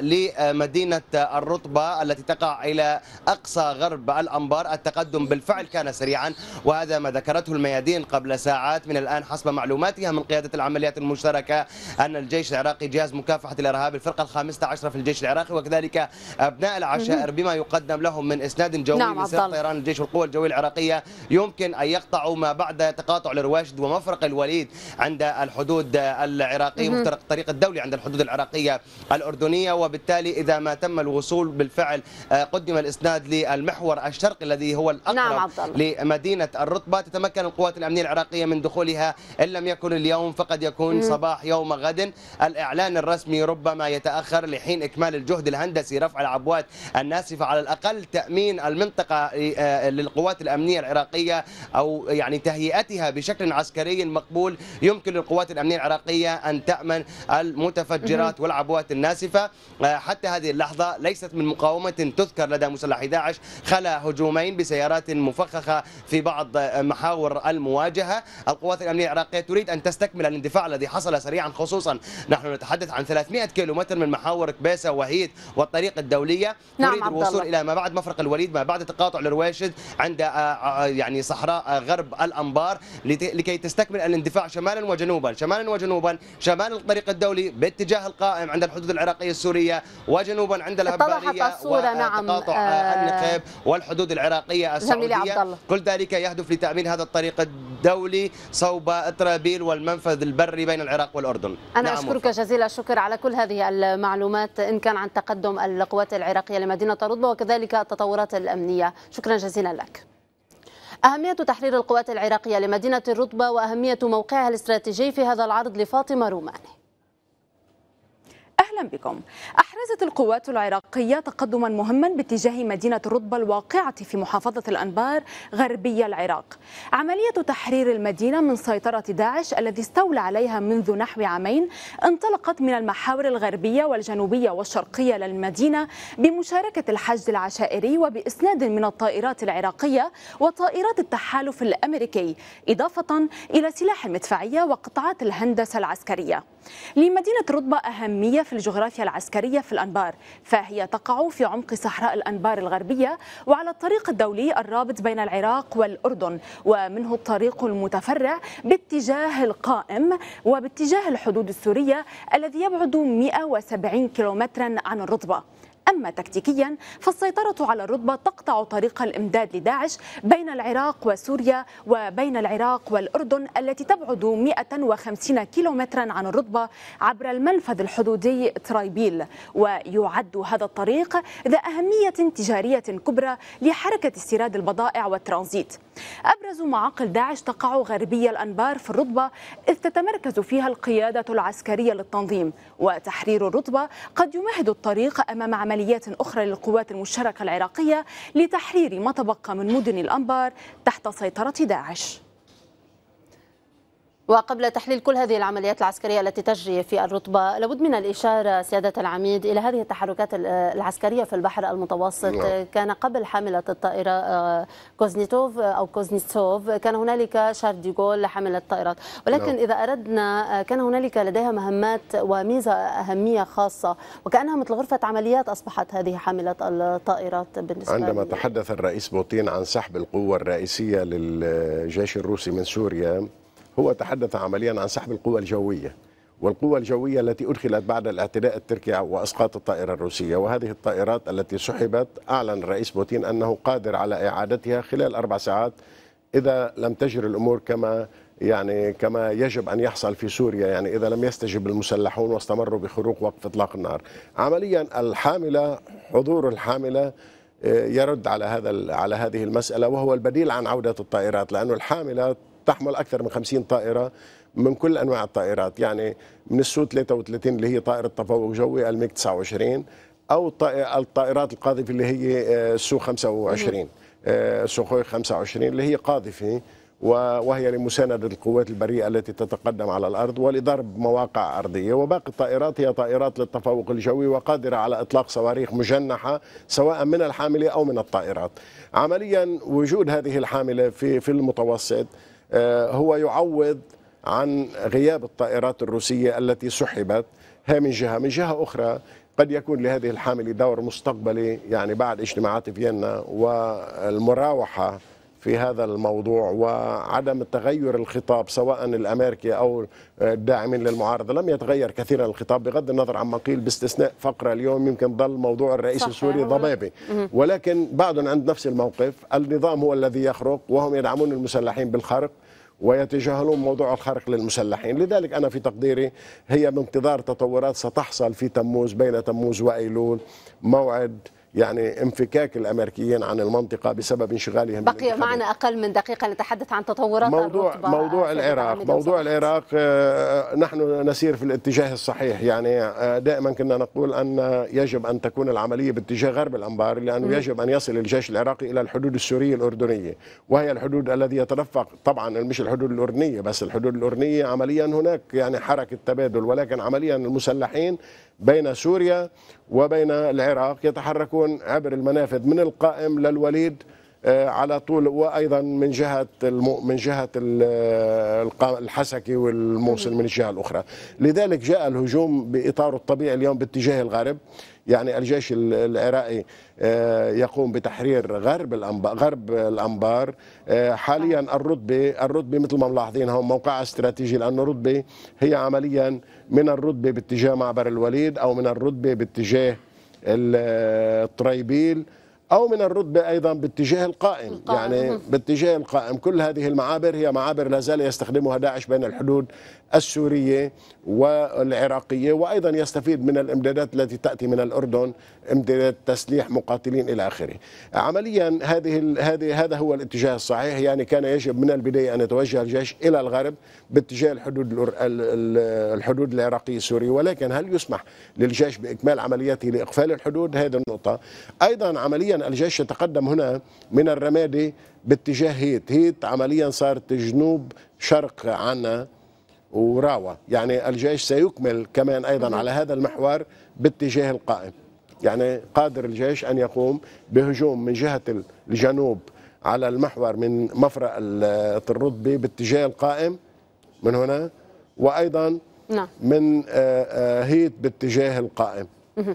لمدينة الرطبة التي تقع إلى أقصى غرب الأنبار التقدم بالفعل كان سريعا وهذا ما ذكرته الميادين قبل ساعات من الآن حسب معلوماتها من قيادة العمليات المشتركة أن الجيش العراقي جهاز مكافحة الإرهاب الفرقة الخامسة عشرة في الجيش العراقي وكذلك أبناء العشائر بما يقدم لهم من إسناد جوي نعم، من عبد سير الله. طيران الجيش والقوى الجوية العراقية يمكن أن يقطعوا ما بعد تقاطع الرواشد ومفرق الوليد عند الحدود العراقية. مفترق الطريق الدولي عند الحدود العراقية الأردنية وبالتالي إذا ما تم الوصول بالفعل آه، قدم الإسناد للمحور الشرقي الذي هو نعم، الأقرب الله. لمدينة الرطبة تتمكن القوات الأمنية العراقية من دخولها إن لم يكن اليوم فقد يكون. صباح يوم غد. الإعلان الرسمي ربما يتأخر لحين إكمال الجهد الهندسي رفع العبوات الناسفة على الأقل تأمين المنطقة آه، للقوات الأمنية العراقية أو يعني تهيئتها بشكل عسكري مقبول. يمكن للقوات الأمنية العراقية أن تأمن المتفجرات والعبوات الناسفة. آه، حتى هذه اللحظة ليست من مقاومة تذكر لدى مسلحي داعش خلا هجومين بسيارات مفخخة في بعض آه، محاور المواجهة. القوات الأمنية العراقية تريد أن تستكمل الاندفاع الذي حصل سريعا خصوصا نحن نتحدث عن 300 كيلومتر من محاور كبيسة وهيد والطريق الدولية. نعم، تريد الوصول. إلى ما بعد مفرق الوليد ما بعد تقاطع الرواشد عند آه، يعني صحراء غرب الأنبار لكي تستكمل الاندفاع شمالا وجنوبا شمالا وجنوبا شمال الطريق الدولي باتجاه القائم عند الحدود العراقية. السورية وجنوبا عند اتضحت الصورة، نعم. وتقاطع آه، النقيب والحدود العراقية السعودية. كل ذلك يهدف لتأمين هذا الطريق الدولي صوب إطرابيل والمنفذ البري بين العراق والأردن. أنا نعم أشكرك جزيل الشكر على كل هذه المعلومات إن كان عن تقدم القوات العراقية لمدينة رطبة وكذلك التطورات الأمنية. شكرا جزيلا لك. أهمية تحرير القوات العراقية لمدينة الرطبة وأهمية موقعها الاستراتيجي في هذا العرض لفاطمة روماني. أهلا بكم. أحرزت القوات العراقية تقدما مهما باتجاه مدينة الرطبة الواقعة في محافظة الأنبار غربي العراق. عملية تحرير المدينة من سيطرة داعش الذي استولى عليها منذ نحو عامين انطلقت من المحاور الغربية والجنوبية والشرقية للمدينة بمشاركة الحشد العشائري وبإسناد من الطائرات العراقية وطائرات التحالف الأمريكي إضافة إلى سلاح المدفعية وقطاعات الهندسة العسكرية. لمدينة رطبة أهمية في الجغرافيا العسكرية في الأنبار فهي تقع في عمق صحراء الأنبار الغربية وعلى الطريق الدولي الرابط بين العراق والأردن ومنه الطريق المتفرع باتجاه القائم وباتجاه الحدود السورية الذي يبعد 170 كيلومترا عن الرطبة. أما تكتيكيا فالسيطرة على الرطبة تقطع طريق الإمداد لداعش بين العراق وسوريا وبين العراق والأردن التي تبعد 150 كيلومترا عن الرطبة عبر المنفذ الحدودي ترايبيل. ويعد هذا الطريق ذا أهمية تجارية كبرى لحركة استيراد البضائع والترانزيت. أبرز معاقل داعش تقع غربي الأنبار في الرطبة إذ تتمركز فيها القيادة العسكرية للتنظيم. وتحرير الرطبة قد يمهد الطريق أمام عمليات أخرى للقوات المشتركة العراقية لتحرير ما تبقى من مدن الأنبار تحت سيطرة داعش. وقبل تحليل كل هذه العمليات العسكرية التي تجري في الرطبة لابد من الإشارة سيادة العميد إلى هذه التحركات العسكرية في البحر المتوسط نعم. كان قبل حاملة الطائرة آه، كوزنيتوف أو كوزنيتسوف كان هنالك شارل ديغول حاملة الطائرات ولكن نعم. إذا أردنا آه، كان هنالك لديها مهمات وميزة أهمية خاصة وكأنها مثل غرفة عمليات أصبحت هذه حاملة الطائرات بالنسبة عندما لي. تحدث الرئيس بوتين عن سحب القوة الرئيسية للجيش الروسي من سوريا هو تحدث عمليا عن سحب القوى الجوية والقوة الجوية التي أدخلت بعد الاعتداء التركي وإسقاط الطائرة الروسية وهذه الطائرات التي سحبت أعلن الرئيس بوتين أنه قادر على إعادتها خلال أربع ساعات إذا لم تجري الأمور كما يعني كما يجب أن يحصل في سوريا يعني إذا لم يستجب المسلحون واستمروا بخروق وقف إطلاق النار. عمليا الحاملة حضور الحاملة آه، يرد على هذا على هذه المسألة وهو البديل عن عودة الطائرات لأنه الحاملة تحمل أكثر من 50 طائرة من كل أنواع الطائرات. يعني من السو 33 اللي هي طائرة تفوق جوي الميج 29 أو الطائرات القاذفة اللي هي آه، سو 25 آه، سوخوي 25 اللي هي قاذفة وهي لمساندة القوات البرية التي تتقدم على الأرض ولضرب مواقع أرضية. وباقي الطائرات هي طائرات للتفوق الجوي وقادرة على إطلاق صواريخ مجنحة سواء من الحاملة أو من الطائرات. عمليا وجود هذه الحاملة في في المتوسط هو يعوض عن غياب الطائرات الروسية التي سحبت. هي من جهة. من جهة أخرى قد يكون لهذه الحاملة دور مستقبلي يعني بعد اجتماعات فيينا والمراوحة في هذا الموضوع وعدم تغير الخطاب سواء الأمريكي أو الداعمين للمعارضة لم يتغير كثيرا الخطاب بغض النظر عما قيل باستثناء فقرة اليوم. يمكن ظل موضوع الرئيس السوري ضبابي ولكن بعضهم عند نفس الموقف النظام هو الذي يخرق وهم يدعمون المسلحين بالخرق ويتجاهلون موضوع الخرق للمسلحين. لذلك أنا في تقديري هي بانتظار تطورات ستحصل في تموز بين تموز وأيلول موعد يعني انفكاك الأمريكيين عن المنطقة بسبب انشغالهم بقي معنا أقل من دقيقة نتحدث عن تطورات موضوع موضوع العراق. موضوع العراق آه، نحن نسير في الاتجاه الصحيح. يعني آه، دائما كنا نقول أن يجب أن تكون العملية باتجاه غرب الأنبار لأنه يجب أن يصل الجيش العراقي إلى الحدود السورية الأردنية وهي الحدود الذي يترفق طبعا مش الحدود الأردنية بس الحدود الأردنية. عمليا هناك يعني حركة تبادل ولكن عمليا المسلحين بين سوريا وبين العراق يتحركون عبر المنافذ من القائم للوليد آه، على طول وأيضا من جهة من جهة الحسكي والموصل من الجهة الأخرى. لذلك جاء الهجوم باطاره الطبيعي اليوم باتجاه الغرب. يعني الجيش العراقي آه، يقوم بتحرير غرب الانبار غرب الأنبار آه، حاليا الرتبة الرتبة مثل ما ملاحظين هون موقعها استراتيجي لأنه الرتبة هي عمليا من الرتبة باتجاه معبر الوليد أو من الرتبة باتجاه الطريبيل أو من الرتبة أيضا باتجاه القائم, القائم. يعني <laughs> باتجاه القائم. كل هذه المعابر هي معابر لا زال يستخدمها داعش بين الحدود السورية والعراقية وأيضا يستفيد من الإمدادات التي تأتي من الأردن إمدادات تسليح مقاتلين إلى آخره. عمليا هذه هذه هذا هو الاتجاه الصحيح يعني كان يجب من البداية أن يتوجه الجيش إلى الغرب باتجاه الحدود الحدود العراقية السورية ولكن هل يسمح للجيش بإكمال عملياته لإقفال الحدود؟ هذه النقطة. أيضا عمليا الجيش يتقدم هنا من الرمادي باتجاه هيت، هيت عمليا صارت جنوب شرق عنا وراوة يعني الجيش سيكمل كمان أيضا على هذا المحور باتجاه القائم. يعني قادر الجيش أن يقوم بهجوم من جهة الجنوب على المحور من مفرق الرطبي باتجاه القائم. من هنا؟ وأيضا نعم. من آه، آه، هيت باتجاه القائم.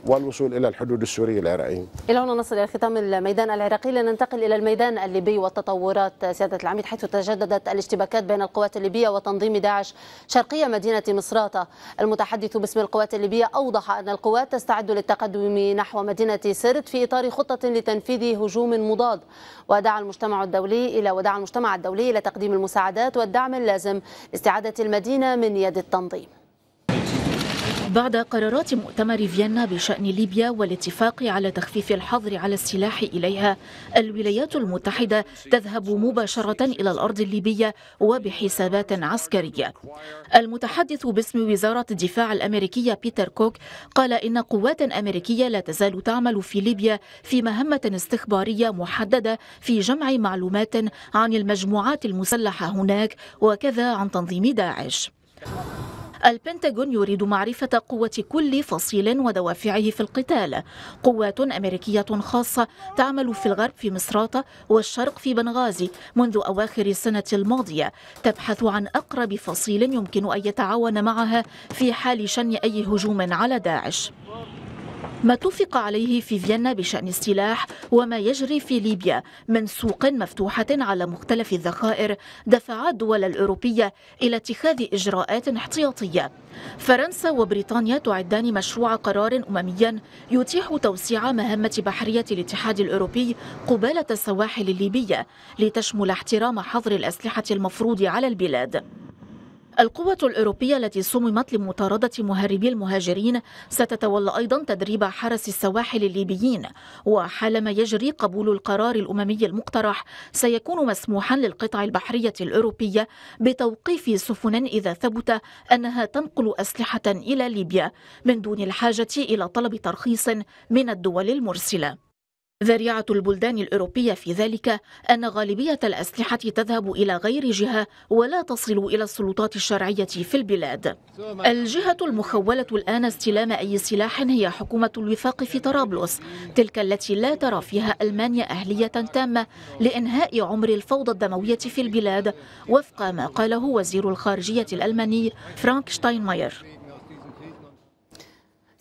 والوصول إلى الحدود السورية العراقية. إلى هنا نصل إلى ختام الميدان العراقي لننتقل إلى الميدان الليبي والتطورات سيادة العميد حيث تجددت الاشتباكات بين القوات الليبية وتنظيم داعش شرقية مدينة مصراته. المتحدث باسم القوات الليبية أوضح أن القوات تستعد للتقدم نحو مدينة سرت في إطار خطة لتنفيذ هجوم مضاد ودعا المجتمع الدولي إلى ودعا المجتمع الدولي إلى تقديم المساعدات والدعم اللازم لاستعادة المدينة من يد التنظيم. بعد قرارات مؤتمر فيينا بشأن ليبيا والاتفاق على تخفيف الحظر على السلاح إليها. الولايات المتحدة تذهب مباشرة إلى الأرض الليبية وبحسابات عسكرية. المتحدث باسم وزارة الدفاع الأمريكية بيتر كوك قال إن قوات أمريكية لا تزال تعمل في ليبيا في مهمة استخبارية محددة في جمع معلومات عن المجموعات المسلحة هناك وكذا عن تنظيم داعش. البنتاغون يريد معرفة قوة كل فصيل ودوافعه في القتال. قوات أمريكية خاصة تعمل في الغرب في مصراتة والشرق في بنغازي منذ أواخر السنة الماضية. تبحث عن أقرب فصيل يمكن أن يتعاون معها في حال شن أي هجوم على داعش. ما اتفق عليه في فيينا بشأن السلاح وما يجري في ليبيا من سوق مفتوحة على مختلف الذخائر دفع الدول الأوروبية إلى اتخاذ إجراءات احتياطية. فرنسا وبريطانيا تعدان مشروع قرار أمميا يتيح توسيع مهمة بحرية الاتحاد الأوروبي قبالة السواحل الليبية لتشمل احترام حظر الأسلحة المفروض على البلاد. القوة الأوروبية التي صممت لمطاردة مهربي المهاجرين ستتولى أيضا تدريب حرس السواحل الليبيين. وحالما يجري قبول القرار الأممي المقترح سيكون مسموحا للقطع البحرية الأوروبية بتوقيف سفن إذا ثبت أنها تنقل أسلحة إلى ليبيا من دون الحاجة إلى طلب ترخيص من الدول المرسلة. ذريعة البلدان الأوروبية في ذلك أن غالبية الأسلحة تذهب إلى غير جهة ولا تصل إلى السلطات الشرعية في البلاد. الجهة المخولة الآن استلام أي سلاح هي حكومة الوفاق في طرابلس تلك التي لا ترى فيها ألمانيا أهلية تامة لإنهاء عمر الفوضى الدموية في البلاد وفق ما قاله وزير الخارجية الألماني فرانك شتاينماير.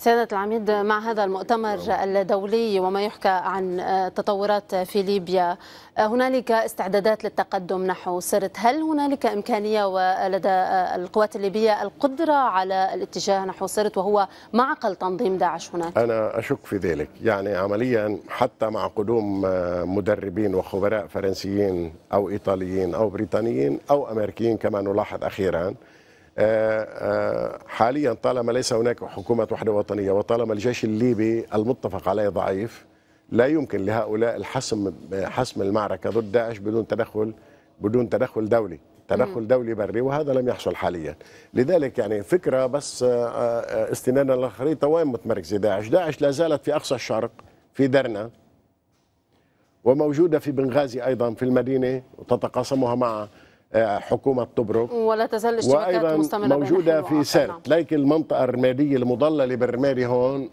سيادة العميد مع هذا المؤتمر الدولي وما يحكى عن تطورات في ليبيا. هنالك استعدادات للتقدم نحو سرت. هل هنالك إمكانية ولدى القوات الليبية القدرة على الاتجاه نحو سرت وهو معقل تنظيم داعش هناك؟ أنا أشك في ذلك. يعني عمليا حتى مع قدوم مدربين وخبراء فرنسيين أو إيطاليين أو بريطانيين أو أمريكيين كما نلاحظ أخيرا حاليا طالما ليس هناك حكومة وحدة وطنية وطالما الجيش الليبي المتفق عليه ضعيف لا يمكن لهؤلاء الحسم حسم المعركة ضد داعش بدون تدخل بدون تدخل دولي تدخل دولي بري وهذا لم يحصل حاليا. لذلك يعني فكرة بس استنادا للخريطة وين متمركزة داعش. داعش لا زالت في أقصى الشرق في درنا وموجودة في بنغازي أيضا في المدينة وتتقاسمها مع حكومة طبرق. ولا تزال الاشتباكات مستمرة موجودة في سرت لكن المنطقة الرمادية المضللة بالرمادي هون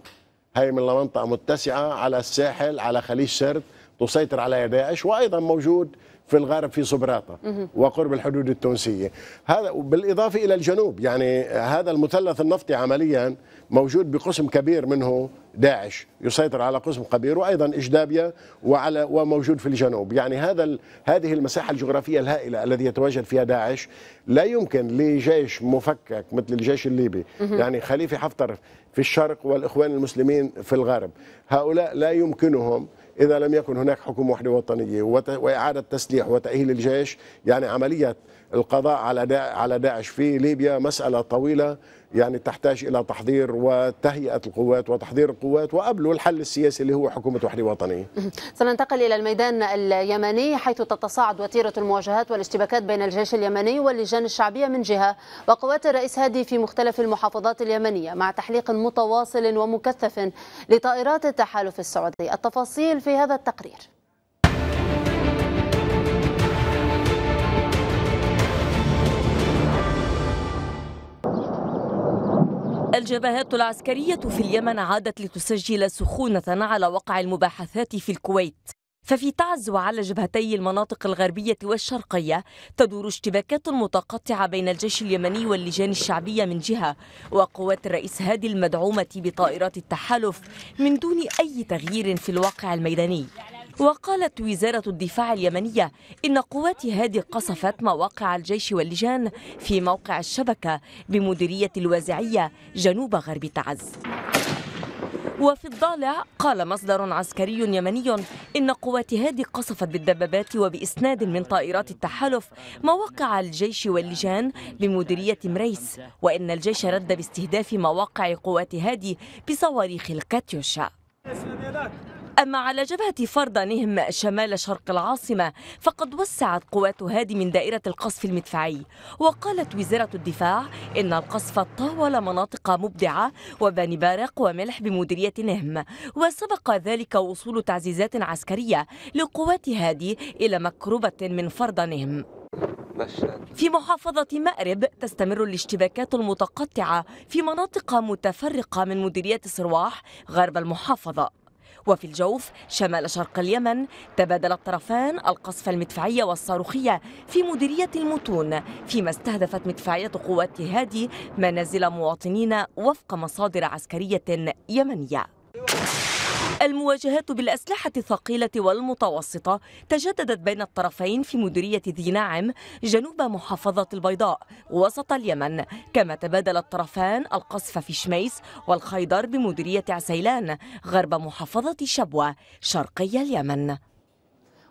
هي من منطقة متسعة على الساحل على خليج سرت تسيطر على داعش وأيضا موجود في الغرب في صبراطة وقرب الحدود التونسية. هذا بالإضافة إلى الجنوب يعني هذا المثلث النفطي عمليا موجود بقسم كبير منه داعش يسيطر على قسم كبير وأيضا اجدابيا وعلى وموجود في الجنوب. يعني هذا هذه المساحة الجغرافية الهائلة الذي يتواجد فيها داعش لا يمكن لجيش مفكك مثل الجيش الليبي. يعني خليفة حفتر في الشرق والإخوان المسلمين في الغرب. هؤلاء لا يمكنهم إذا لم يكن هناك حكومة وحدة وطنية وإعادة تسليح وتأهيل الجيش. يعني عملية القضاء على على داعش في ليبيا مسألة طويلة يعني تحتاج إلى تحضير وتهيئة القوات وتحضير القوات وقبله الحل السياسي اللي هو حكومة وحدة وطنية. <laughs> سننتقل إلى الميدان اليمني حيث تتصاعد وتيرة المواجهات والاشتباكات بين الجيش اليمني واللجان الشعبية من جهة وقوات الرئيس هادي في مختلف المحافظات اليمنية مع تحليق متواصل ومكثف لطائرات التحالف السعودي، التفاصيل في هذا التقرير. الجبهات العسكرية في اليمن عادت لتسجل سخونة على وقع المباحثات في الكويت. ففي تعز وعلى جبهتي المناطق الغربية والشرقية تدور اشتباكات متقطعة بين الجيش اليمني واللجان الشعبية من جهة وقوات الرئيس هادي المدعومة بطائرات التحالف من دون أي تغيير في الواقع الميداني. وقالت وزارة الدفاع اليمنية إن قوات هادي قصفت مواقع الجيش واللجان في موقع الشبكة بمديرية الوازعية جنوب غرب تعز. وفي الضالع قال مصدر عسكري يمني إن قوات هادي قصفت بالدبابات وبإسناد من طائرات التحالف مواقع الجيش واللجان بمديرية مريس وإن الجيش رد باستهداف مواقع قوات هادي بصواريخ الكاتيوشا أما على جبهة فرد نهم شمال شرق العاصمة فقد وسعت قوات هادي من دائرة القصف المدفعي. وقالت وزارة الدفاع إن القصف طاول مناطق مبدعة وبني بارق وملح بمديرية نهم وسبق ذلك وصول تعزيزات عسكرية لقوات هادي إلى مكروبة من فرد نهم في محافظة مأرب تستمر الاشتباكات المتقطعة في مناطق متفرقة من مديرية صرواح غرب المحافظة. وفي الجوف شمال شرق اليمن تبادل الطرفان القصف المدفعي والصاروخية في مديرية المتون فيما استهدفت مدفعية قوات هادي منازل مواطنين وفق مصادر عسكرية يمنية. المواجهات بالأسلحة الثقيلة والمتوسطة تجددت بين الطرفين في مديرية ذي ناعم جنوب محافظة البيضاء وسط اليمن كما تبادل الطرفان القصف في شميس والخيضر بمديرية عسيلان غرب محافظة شبوة شرقي اليمن.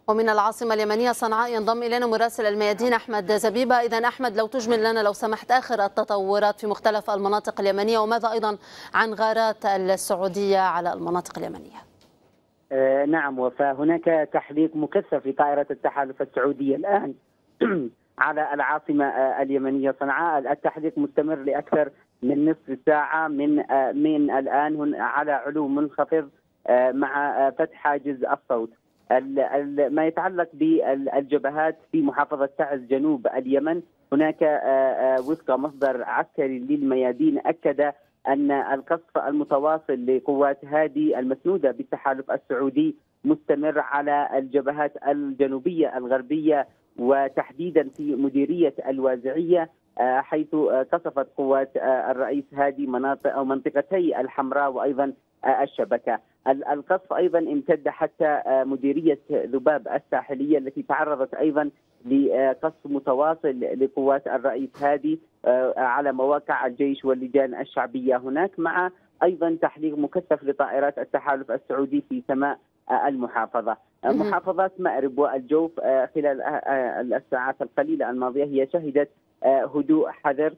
ومن العاصمة اليمنية صنعاء ينضم إلينا مراسل الميادين أحمد زبيبة. إذا أحمد لو تجمل لنا لو سمحت آخر التطورات في مختلف المناطق اليمنية وماذا أيضا عن غارات السعودية على المناطق اليمنية؟ آه نعم وفهناك تحليق مكثف لطائرة التحالف السعودية الآن <clears throat> على العاصمة آه اليمنية صنعاء. التحليق مستمر لأكثر من نصف ساعة من آه من الآن على علو منخفض مع فتح حاجز الصوت. ما يتعلق بالجبهات في محافظة تعز جنوب اليمن. هناك وفق مصدر عسكري للميادين أكد أن القصف المتواصل لقوات هادي المسنودة بالتحالف السعودي مستمر على الجبهات الجنوبية الغربية وتحديدا في مديرية الوازعية حيث قصفت قوات الرئيس هادي مناطق أو منطقتي الحمراء وأيضا الشبكة. القصف أيضا امتد حتى مديرية ذباب الساحلية التي تعرضت أيضا لقصف متواصل لقوات الرئيس هادي على مواقع الجيش واللجان الشعبية. هناك مع أيضا تحليق مكثف لطائرات التحالف السعودي في سماء المحافظة. محافظات مأرب والجوف خلال الساعات القليلة الماضية هي شهدت هدوء حذر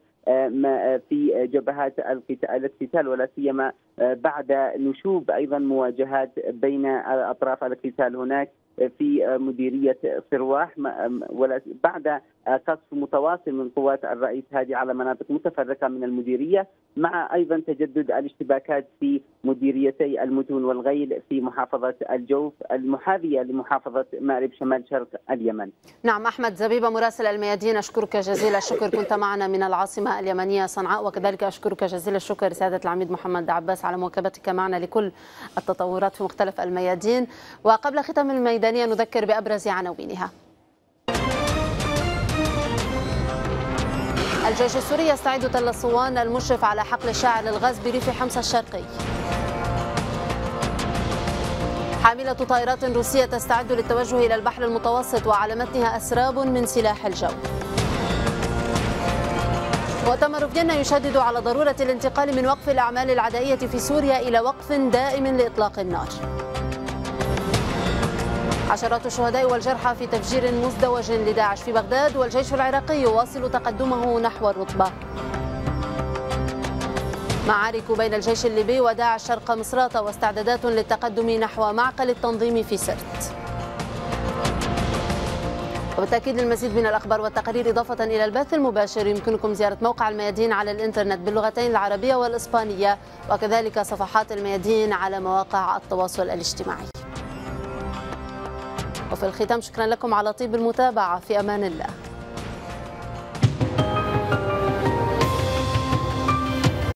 في جبهات الاقتتال ولا سيما بعد نشوب أيضا مواجهات بين اطراف الاقتتال هناك في مديرية صرواح بعد قصف متواصل من قوات الرئيس هادي على مناطق متفرقة من المديرية مع أيضا تجدد الاشتباكات في مديريتي المتون والغيل في محافظة الجوف المحاذيه لمحافظة مأرب شمال شرق اليمن. نعم أحمد زبيبه مراسل الميادين أشكرك جزيل الشكر. كنت معنا من العاصمة اليمنية صنعاء وكذلك أشكرك جزيل الشكر سيادة العميد محمد عباس على مواكبتك معنا لكل التطورات في مختلف الميادين. وقبل ختام الميدانيه نذكر بأبرز عناوينها. الجيش السوري يستعيد تل الصوان المشرف على حقل الشاعر للغاز بريف حمص الشرقي. حاملة طائرات روسية تستعد للتوجه إلى البحر المتوسط وعلى متنها أسراب من سلاح الجو. مؤتمر فيينا يشدد على ضرورة الانتقال من وقف الأعمال العدائية في سوريا إلى وقف دائم لإطلاق النار. عشرات الشهداء والجرحى في تفجير مزدوج لداعش في بغداد والجيش العراقي يواصل تقدمه نحو الرطبة معارك بين الجيش الليبي وداعش شرق مصراتة واستعدادات للتقدم نحو معقل التنظيم في سرت. وبالتأكيد للمزيد من الأخبار والتقارير إضافة إلى البث المباشر يمكنكم زيارة موقع الميادين على الإنترنت باللغتين العربية والإسبانية وكذلك صفحات الميادين على مواقع التواصل الاجتماعي. وفي الختام شكرا لكم على طيب المتابعة. في أمان الله.